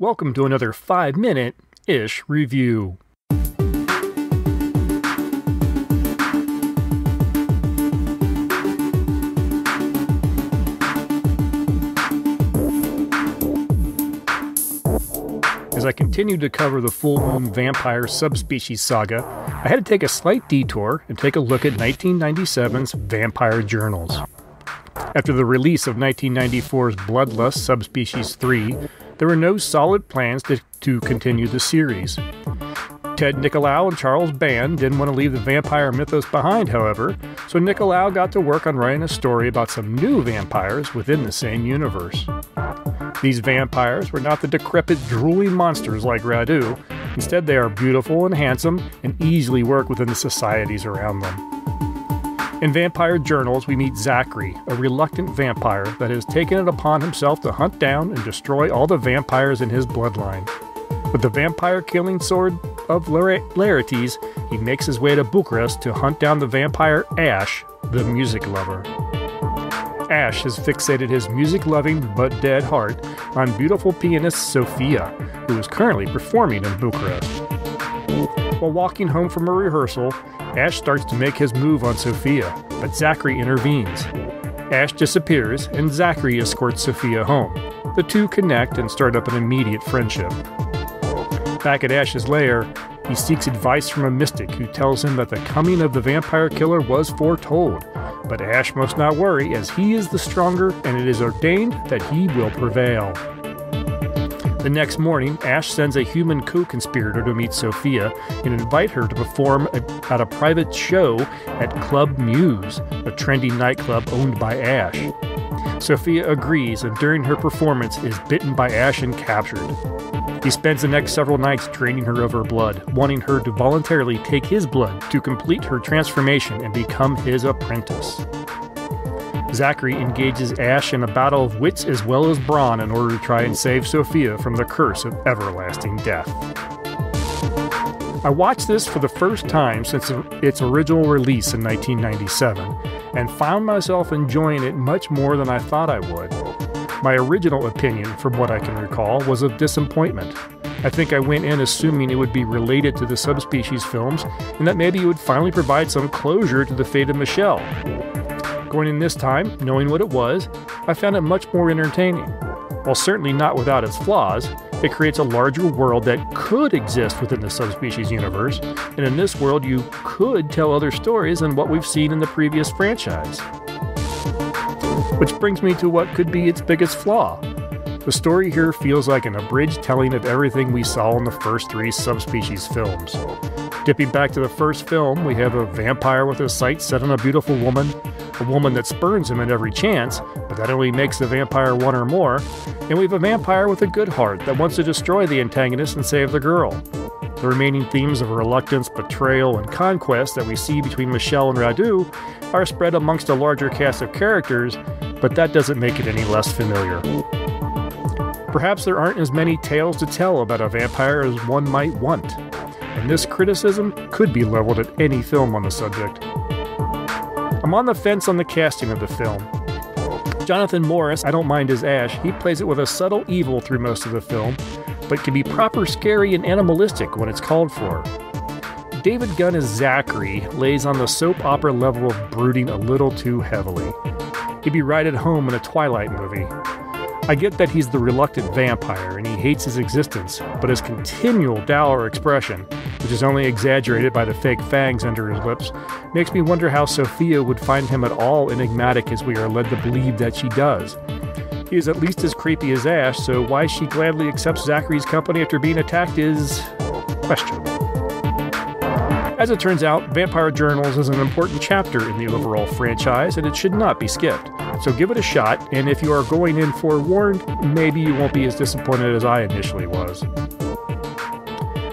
Welcome to another 5 minute ish review. As I continued to cover the full moon vampire subspecies saga, I had to take a slight detour and take a look at 1997's Vampire Journals. After the release of 1994's Bloodlust Subspecies 3, there were no solid plans to, to continue the series. Ted Nicolau and Charles Band didn't want to leave the vampire mythos behind, however, so Nicolau got to work on writing a story about some new vampires within the same universe. These vampires were not the decrepit, drooling monsters like Radu. Instead, they are beautiful and handsome and easily work within the societies around them. In Vampire Journals, we meet Zachary, a reluctant vampire that has taken it upon himself to hunt down and destroy all the vampires in his bloodline. With the vampire killing sword of Laertes, he makes his way to Bucharest to hunt down the vampire Ash, the music lover. Ash has fixated his music loving but dead heart on beautiful pianist Sophia, who is currently performing in Bucharest. While walking home from a rehearsal, Ash starts to make his move on Sophia, but Zachary intervenes. Ash disappears, and Zachary escorts Sophia home. The two connect and start up an immediate friendship. Back at Ash's lair, he seeks advice from a mystic who tells him that the coming of the vampire killer was foretold. But Ash must not worry, as he is the stronger, and it is ordained that he will prevail. The next morning, Ash sends a human co conspirator to meet Sophia and invite her to perform at a private show at Club Muse, a trendy nightclub owned by Ash. Sophia agrees and during her performance is bitten by Ash and captured. He spends the next several nights draining her of her blood, wanting her to voluntarily take his blood to complete her transformation and become his apprentice. Zachary engages Ash in a battle of wits as well as brawn in order to try and save Sophia from the curse of everlasting death. I watched this for the first time since its original release in 1997 and found myself enjoying it much more than I thought I would. My original opinion, from what I can recall, was of disappointment. I think I went in assuming it would be related to the subspecies films and that maybe it would finally provide some closure to the fate of Michelle. Going in this time, knowing what it was, I found it much more entertaining. While certainly not without its flaws, it creates a larger world that could exist within the subspecies universe, and in this world, you could tell other stories than what we've seen in the previous franchise. Which brings me to what could be its biggest flaw. The story here feels like an abridged telling of everything we saw in the first three subspecies films. Dipping back to the first film, we have a vampire with his sights set on a beautiful woman, a woman that spurns him at every chance, but that only makes the vampire one or more, and we have a vampire with a good heart that wants to destroy the antagonist and save the girl. The remaining themes of reluctance, betrayal, and conquest that we see between Michelle and Radu are spread amongst a larger cast of characters, but that doesn't make it any less familiar. Perhaps there aren't as many tales to tell about a vampire as one might want, and this criticism could be leveled at any film on the subject. I'm on the fence on the casting of the film. Jonathan Morris, I don't mind his Ash, he plays it with a subtle evil through most of the film, but can be proper scary and animalistic when it's called for. David Gunn as Zachary lays on the soap opera level of brooding a little too heavily. He'd be right at home in a Twilight movie. I get that he's the reluctant vampire and he hates his existence, but his continual dour expression, which is only exaggerated by the fake fangs under his lips, makes me wonder how Sophia would find him at all enigmatic as we are led to believe that she does. He is at least as creepy as Ash, so why she gladly accepts Zachary's company after being attacked is questionable. As it turns out, Vampire Journals is an important chapter in the overall franchise, and it should not be skipped. So give it a shot, and if you are going in forewarned, maybe you won't be as disappointed as I initially was.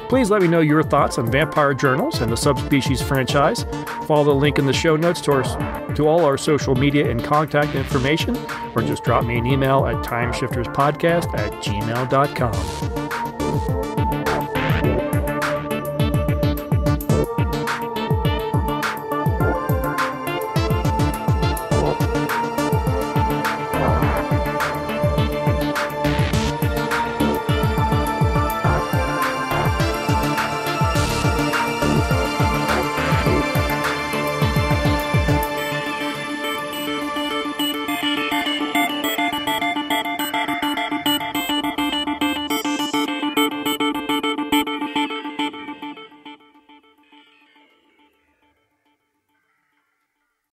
Please let me know your thoughts on Vampire Journals and the Subspecies franchise. Follow the link in the show notes to, our, to all our social media and contact information, or just drop me an email at timeshifterspodcast at gmail.com.